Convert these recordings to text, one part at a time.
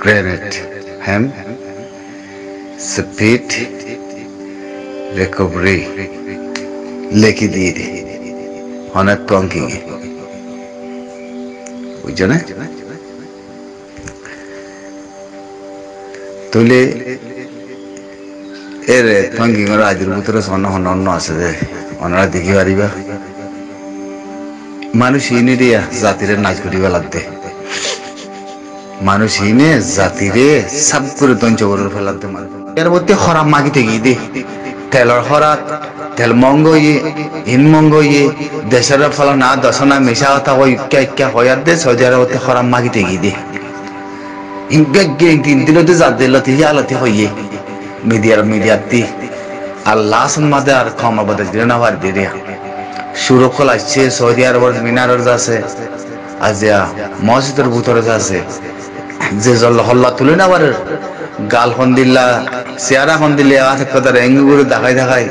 grant him, speed recovery লেখি দিয়ে দে অনেক টঙ্কিং এ বুঝছ না তুলে এর টঙ্কিং এর আদির ভিতরে সন্ন হন অন্য আছে যে অনারা দেখি পারিবা মানুষ ইনি দিয়া জাতিরে নাচ করিবা লাগতে মানুষ ইনে জাতিরে সাব করে দঞ্চ করে ফেলাতে মানুষ এর মধ্যে খরাম মাগিতে গিয়ে দে তেলর হরাত তেল মঙ্গ ইয়ে ইন মঙ্গ ইয়ে দেশের ফল না দশনা মিশা কথা কই ইক্কা ইক্কা হয়ার দে সৌদি আরবতে খরাম মাগিতে গিয়ে দে ইনবেগে তিন দিনতে যা দিল তিহি আলতি হইয়ে। মিডিয়ার মিডিয়ার তি। আল্লাহ মাদে আর ক্ষমা বদল দিলে না বার দিয়ে সুরক্ষল আসছে সৌদি আরবের মিনারের যাচ্ছে, আজিয়া মসজিদের ভিতরে যাচ্ছে। যে জল হল্লা তুলে না বার গাল খন দিল্লা চেয়ারা দিলে আছে কথা এঙ্গু করে দেখাই দেখাই,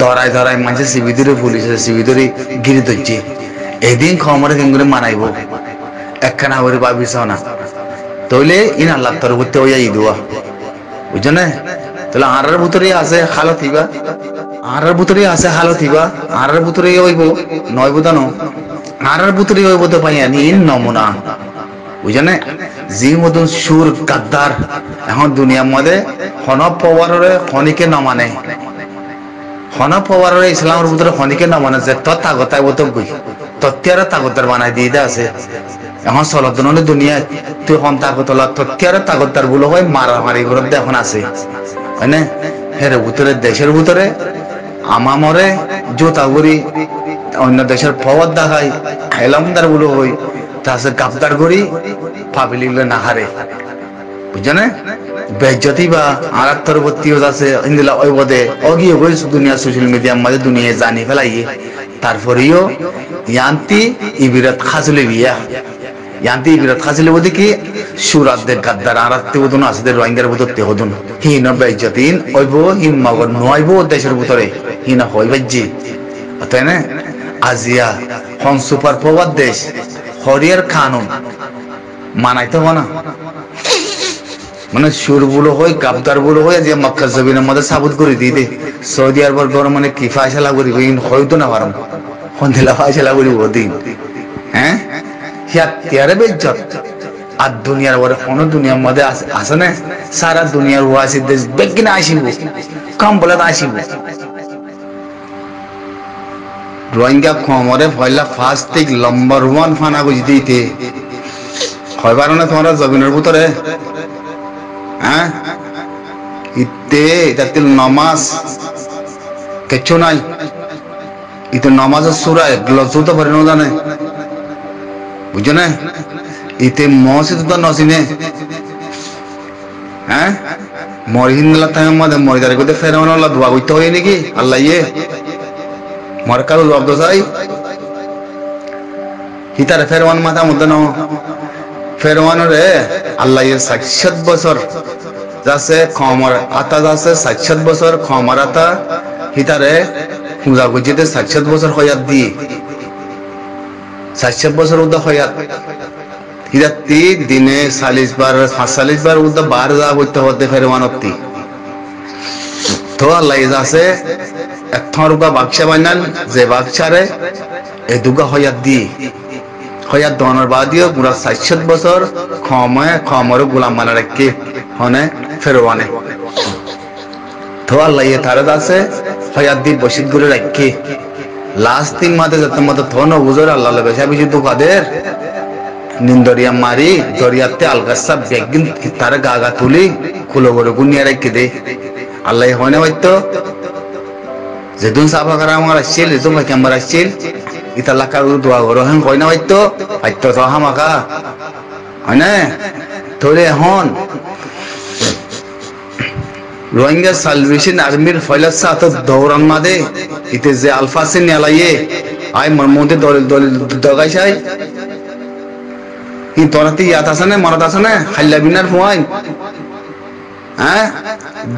ধরাই ধরাই মাঝে সিবিদুরে পুলিশে সিবিদুরে গিরি ধরছে। এদিন খমরে কেঙ্গুরে মানাইব। একখানা করে ভাবিস না তইলে ইন আল্লাহ তোর করতে ওই ইদুয়া বুঝছ না তাহলে আড়ার ভিতরে আছে খালো থিবা। আড়ার ভিতরে আছে হালো থিবা। আড়ার ভিতরে ওইব নয় বোধানো আড়ার ভিতরে ওইব তো পাই আনি নমুনা। বুঝছ না জি মতন সুর গাদ্দার এখন দুনিয়ার মধ্যে হন পওয়ারে খনিকে নমানে। হন পওয়ারে ইসলামের ভিতরে খনিকে নমানে যে তত তাগতায় বতো গই তত্যারে তাগতার বানাই দিয়ে দে আছে। এখন চলতনলে দুনিয়া তুই হন তাগতলা তত্যারে তাগতারগুলো হয় মারামারি করে এখন আছে। হয় না হের ভিতরে দেশের ভিতরে আমামরে জোতা অন্য দেশের পওয়ার দেখাই এলামদারগুলো হই তাছে গাবদার করি পাবলিকলে না বেজ্জতি বা আর তরবর্তী আছে ইন্দিলা ওই বদে অগিয়ে দুনিয়া, সোশ্যাল মিডিয়ার মাঝে দুনিয়া জানি ফেলাইয়ে। তারপরেও ইয়ান্তি ইবিরত খাজলে বিয়া। ইয়ান্তি ইবিরত খাজলে বদি কি? সুরাত দে গাদ্দার আরাতে বদন আছে দে রোহিঙ্গার বদর তে হদন হিন বেজ্জতিন ওইব হিন মগর নয়ব দেশের ভিতরে। হিন হই বাজ্জি তাই না? আজিয়া হন সুপার পাওয়ার দেশ। হরিয়ার কানুন মানাইতে হবে না। মানে সুর বুলো হয় গাবদার বুলো হয় যে মক্কা জমিনের মধ্যে সাবুত করে দিয়ে দে। সৌদি আরবের গরম মানে কি ফায়সালা করি হয়তো না পারম। সন্ধিলা ফায়সালা করি দিন হ্যাঁ? হিয়া তিয়ারে বেজ্জত। আর দুনিয়ার পরে কোনো দুনিয়ার মধ্যে আছে না। সারা দুনিয়ার ওয়াসি দেশ বেগিনা আসিব। কম বলে আসিব। রোহিঙ্গা খমরে পয়লা ফার্স্ট থেকে নম্বর ওয়ান ফানা বুঝ দিতে হইবার না তোমরা জমিনের ভিতরে? হ্যাঁ? ইতে এটাতে নমাজ। কিচ্ছু নাই। ইতে নমাজের সুরায় লজ্জু তো না জানে। বুঝছ না? ইতে মসজিদ তো নসিনে হ্যাঁ? মরিহিন মধ্যে মরিদারে করতে ফেরানো দোয়া করতে হয় নাকি? আল্লাহ ইয়ে। মরকাল লব্দ চাই হিতারে ফেরওয়ান মাথা মধ্যে ন ফেরওয়ান রে, আল্লাহ সাক্ষাৎ বছর। যাচ্ছে খমর আতা, যাচ্ছে সাক্ষাৎ বছর খমর আতা। হিতারে পূজা গুজিতে সাক্ষাৎ বছর হয়াত দি। সাক্ষাৎ বছর উদ্দা হয়াত হিতা তি দিনে চাল্লিশ বার, পাঁচ চাল্লিশ বার উদ্দা বার যা করতে হতে ফেরওয়ানতি তো আল্লাহ আছে এখন রুগা বাক্সা বানান যে বাক্সারে এই দুগা হয়াত দি। হয়াত দনের বাদিও পুরা সাতশত বছর ক্ষমে ক্ষমর গোলাম মানে রেখে হনে? ফেরোয়ানে। তো আল্লাহ ইয়ে তারে আছে, হয়াত দি বসিতগুলো রেখে লাস্ট তিন মাতে যাতে মতো থন বুঝর আল্লাহ বেশা বেশি তো কাদের? নিন্দরিয়া মারি দরিয়াতে আলগাসা বেগিন তার গাগা তুলি খুলো করে গুনিয়া রেখে দে? আল্লাহ হয় না হয়তো যেদিন সাফা করা আমার আসছিল যেদিন ভাই ক্যাম্বার আসছিল, ইতা লাকার দোয়া করো। হেন কই না হয়তো? হয়তো তো হামাকা। হয় না? তোরে এখন রোহিঙ্গা সালভেশন আর্মির ফয়লা সাথ দৌরান মাদে, ইতে যে আলফাসিন নেলাইয়ে আই মর্মতে দলিল দলিল দগাই চাই ই তোরাতে ইয়াত আছে না মরদ আছে না? হাল্লা বিনার ফুয়াই হ্যাঁ?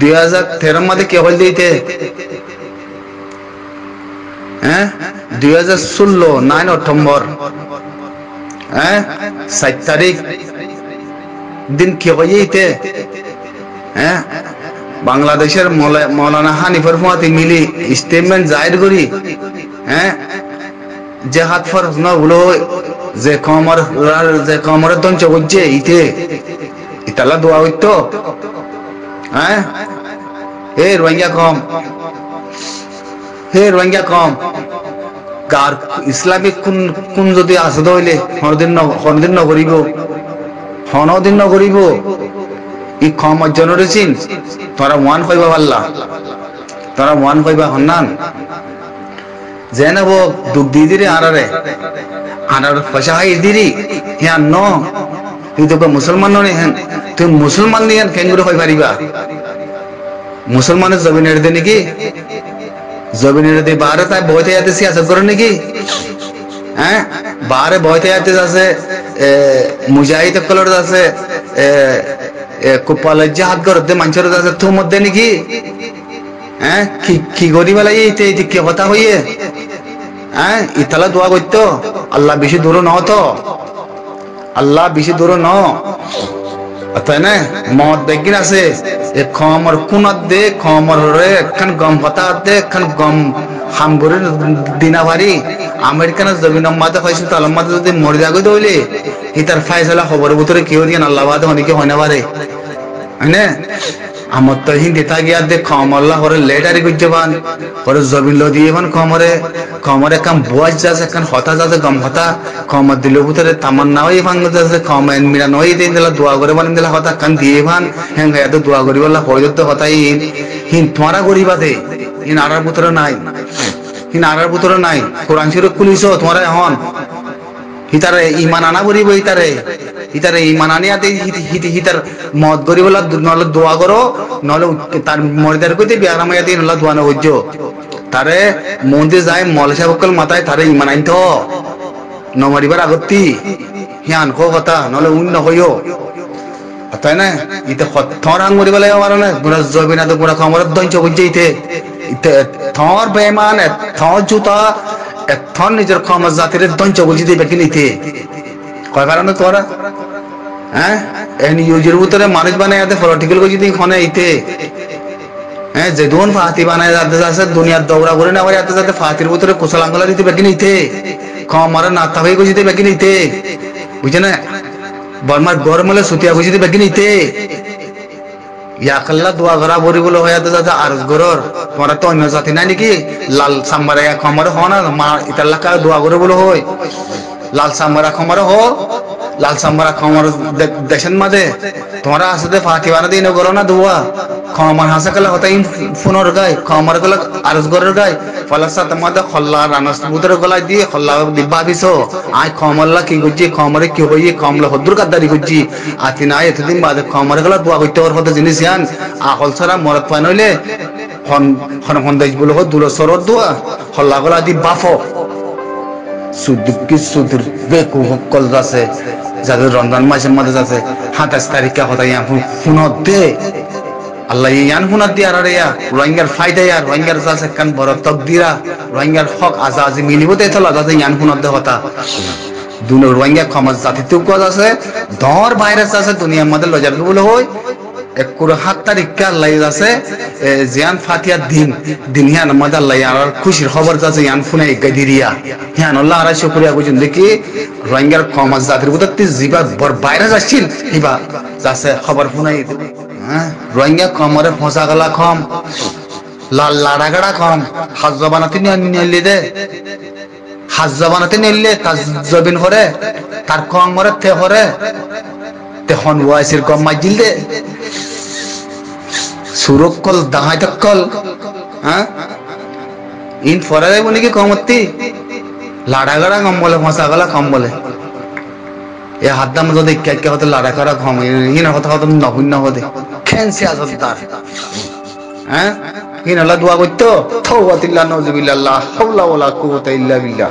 দুই হাজার তেরো মাদে কে হল দিতে হ্যাঁ? দুই হাজার ষোলো নাইন অক্টোবর। হ্যাঁ? সাত তারিখ। দিন কে হইতে হ্যাঁ? বাংলাদেশের মৌলানা হানিফর ফুয়াতে মিলি স্টেটমেন্ট জাহির করি। হ্যাঁ? যে হাত ফরজ না হলো যে কমর যে কমরের দঞ্চ করছে ইতে ইতালা দোয়া হইতো। হ্যাঁ? হে রোহিঙ্গা কম। হে রোহিঙ্গা কম। গার ইসলামিক কোন কোন যদি আছে হইলে হরদিন হরদিন নগরিব। হনদিন নগরিব। ই কম জেনারেশন তোরা ওয়ান পাইবা পারলা তোরা ওয়ান পাইবা হন্নান। যে নেব দুঃখ দি দিরে আনারে আনার পয়সা হাই দিরি। হ্যাঁ ন। তুই তো মুসলমান নয় হ্যাঁ তুই মুসলমান নিয়ে কেঙ্গুরে হয়ে পারিবা? মুসলমানের জমিন এড়ে দে নাকি জমিন বারে তাই বইতে যাতে সিয়াসত করে নাকি? হ্যাঁ? বারে বইতে আছে মুজাহিদ কলর আছে কুপালের জাহাজ করতে মানুষের আছে তোর মধ্যে নাকি? হ্যাঁ? কি কি করি বেলা এইতে এইতে কি কথা হইয়ে? হ্যাঁ? ইতালা দোয়া করতো, আল্লাহ বেশি দূর ন তো। আল্লাহ বেশি দূর ন তাই না, মদ দেখিন আছে, এ খমর কুনত দে, খমর রে খান গম হতা দে একখান গম হামগুরি দিনা ভারি আমেরিকান জমিন মাতে হয়েছে তো আল্লাহ মাতে যদি মরে যাগো দইলে ইতার ফাইসালা খবরের ভিতরে কেউ দিয়ে আল্লাহ অনেকে হয় না পারে হ্যাঁ আমার তো হিন্দি থাকিয়া দে কমল্লা করে লেটারি গুজে বান করে জবিন লো দিয়ে বান কমরে কমরে কাম বয়স যাচ্ছে কান হতা যাচ্ছে গম হতা কমর দিল ভিতরে তামান্না হই ভাঙ যাচ্ছে কম এন মিরা নই দিন দিলা, দোয়া করে বান দিলা হতা কান দিয়ে ভান, হেন গায়ে তো দোয়া করি বললা হয়ে যেত হতা ইন, হিন তোমারা গরিবা দে ইন আরার ভিতরে নাই, হিন আরার ভিতরে নাই, কোরআন শরীফ খুলিছ, তোমারা এখন হিতারে ইমান আনা করিব হিতারে। হিতারে ইমান আনিয়া দে হিতার মদ করি বলা নহলে দোয়া করো নহলে তার মরিদার কইতে বিয়ার মাইয়া দিয়ে নহলে দোয়া নহজ্য তারে মন্দির যায় মলসা বকল মাথায় তারে ইমান আইন তো নমরিবার আগতি, হিয়ান কো কথা নহলে উন নহইও তাই না, ইতে থর হাং মরি বেলায় আমার না গুড়া জবিনা তো গুড়া খামার দঞ্চ বুঝছে ইতে থর বেমান থর জুতা এখন নিজের ক্ষমা জাতির দঞ্চ বলছি দিবে কি নিতে? কয় কারণে তোরা হ্যাঁ? এন ইউজের ভিতরে মানুষ বানাই যাতে পলিটিক্যাল করে যদি খনে ইতে হ্যাঁ যে দোন ফাতি বানায় যাতে যাচ্ছে, দুনিয়ার দৌড়া করে না যাতে যাতে ফাতির ভিতরে কুশল আঙ্গলা দিতে বেকি নিতে? ক্ষমারে নাতা হয়ে গেছি বেকি নিতে? বুঝছে না বর্মার গরমলে সুতিয়া গেছি বেকি নিতে? ইয়াকাল্লা দোয়া করা বরি বলে হয়ে দাদা আর গরর। তোমার অন্য জাতি নাই নাকি? লাল সাম্বারে খমরে হ না, মা ইতাল্লাকা দোয়া করে হয় লাল সাম্বারা খমরে হ লাল সাম্বারা খমর দেশের মাঝে। তোমরা আসতে ফাতি বানা দিন করো না দোয়া খমর হাসা কালে হতাই ফোনর গায়, খমর গলা আরস গরের গায়। ফলাসা তোমাদের খল্লা রানস বুতরে গলায় দিয়ে খল্লা দিব্বা দিছো। আই খমরলা কি গুজি খমরে কি হইয়ে খমলা হদ্দুর কাদ্দারি গুজি আতি না এতদিন বাদে খমরে গলা দোয়া করতে ওর হতে জিনিস জান আহল ছাড়া মরত পায় নইলে হন হন হন দেশ বলে হো দুলো সরত দোয়া খল্লা গলা দি বাফো সুদুকি সুদুর বেকু কল আছে যাদের রমজান মাসের মধ্যে আছে সাতাশ তারিখে হতাই ফোনত দে। আল্লাহ ইয়ান হুনার দিয়ে আর ইয়া। রোহিঙ্গার ফায়দা ইয়ার রোহিঙ্গার যাচ্ছে কান বড় তকদিরা রোহিঙ্গার হক আজা আজি মিলিব দে তলা যাতে ইয়ান হুনার দে হতা। দুনো রোহিঙ্গা ক্ষমা জাতিতেও কাজ আছে ধর ভাইরাস আছে দুনিয়ার মধ্যে লজার বলে হয় একুর সাত তারিখকে আল্লাহ আছে জিয়ান ফাতিয়া দিন দিন হিয়ান আল্লাহ আর খুশির খবর আছে ইয়ান ফুনে গাদিরিয়া। আল্লাহ আর দেখি রোহিঙ্গার ক্ষমা জাতির ভিতর জিবা বর ভাইরাস আসছিল হিবা যাচ্ছে খবর ফুনাই হ্যাঁ? রোহিঙ্গা কমরে ফসা গলা কম, লাল লাড়া গাড়া কম হাজ নিয়ে দে। হাজ জবানাতে নিলে হরে, তার কম মরে তে হরে, তে হন ওয়াইসির কম মাইজিল দে। সুরক কল দাহাই কল হ্যাঁ? ইন ফরা যাইব নাকি কমতি? লাড়া গাড়া কম বলে ফসা গলা কম বলে। এ হাত দাম যদি কে কে হতে কম ইন হতে হতে নহুন্য হতে। খেনসি আসত তার হ্যাঁ? হিন আল্লাহ দোয়া করতো ওয়ালা কুওয়াতা ইল্লা বিল্লাহ।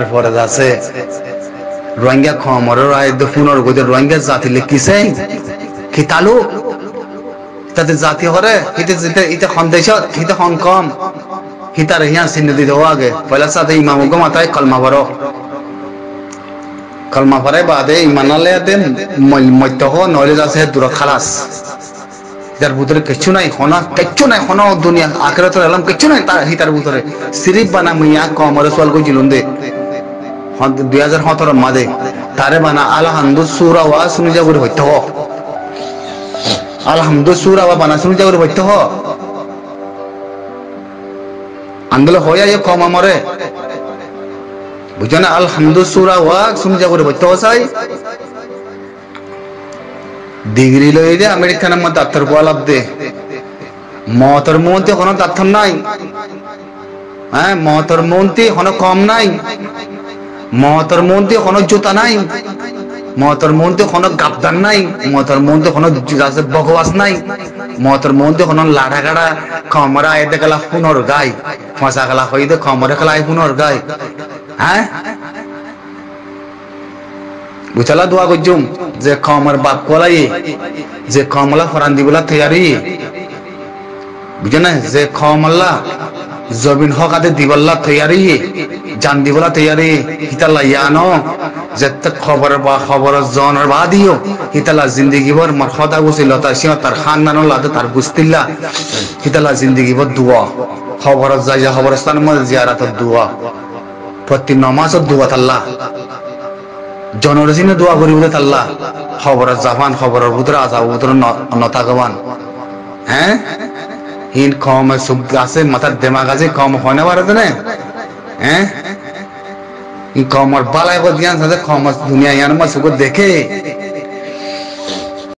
না তারপরে আছে। রোহিঙ্গা খমরের পুনর গজে রোহিঙ্গা জাতি লিখিছে কি তালু তাতে জাতি হরে? হিতে জিতে ইতে দেশ হিতে খন কম। হিতার হিয়া চিহ্ন দিতে আগে। পয়লা সাথে ইমাম গো মাথায় কলমা ভরো। কলমা ভরে বাদে ইমানালে দে মধ্য হ নইলে আছে দূর খালাস। যার ভিতরে কিচ্ছু নাই, হনা, কিচ্ছু নাই, হনা দুনিয়া আখেরাত এলাম কিচ্ছু নাই তার হিতার ভিতরে। সিরিপ বানা মিয়া কমরে সোয়াল কইছিলুন দে। দুই হাজার সতেরো মাদে তারে বানা হ। বানা শুনি যা করে হ। আন্দোলন হইয়া ইয়ে কম আমরে। বুঝছ না হ চাই ডিগ্রি লই দে আমেরিকানের ডাক্তার বলাব দে। মতর মন্ত্রী কোনো ডাক্তার নাই। হ্যাঁ মতর মন্ত্রী কোনো কম নাই। মহতর মধ্যে কোনো জুতা নাই। মহতর মধ্যে কোনো গাবদান নাই। মহতর মধ্যে কোনো বগবাস নাই। মহতর মধ্যে কোনো লাড়া গাড়া খমরা এতে গেলা পুনর গাই। ফসা গেলা হইতে খমরে খেলা পুনর গাই। হ্যাঁ বুঝলা দোয়া করছুম যে খমর বাপ কলাই যে খমলা ফরান দিবলা তৈয়ারি বুঝে না যে খমল্লা জবিন হকাতে দিবল্লা তৈয়ারি, জান দিবলা তৈয়ারি, হিতালা ইয়ানো যেতে খবর বা খবর জনের বা দিও হিতালা জিন্দগি ভর মার খদা গুছিল তার সিও, তার খানদানো লাদে তার গুস্তিল্লা হিতালা জিন্দগি ভর দুয়া, খবর যাই যা খবর স্থান মধ্যে জিয়ারাত দুয়া, প্রতি নমাজত দুয়া তাল্লা জনরসিনে দোয়া করি বলে তাল্লা, খবর জাপান খবরের ভিতরে আজা ভিতরে নতাগবান হ্যাঁ? হিন কম সুখ আছে মাথার দেমাগ আছে কম হয় না পারে না হ্যাঁ কমর বালাই কো দিয়ান সাথে কম দুনিয়া ইয়ান মা সুখ দেখে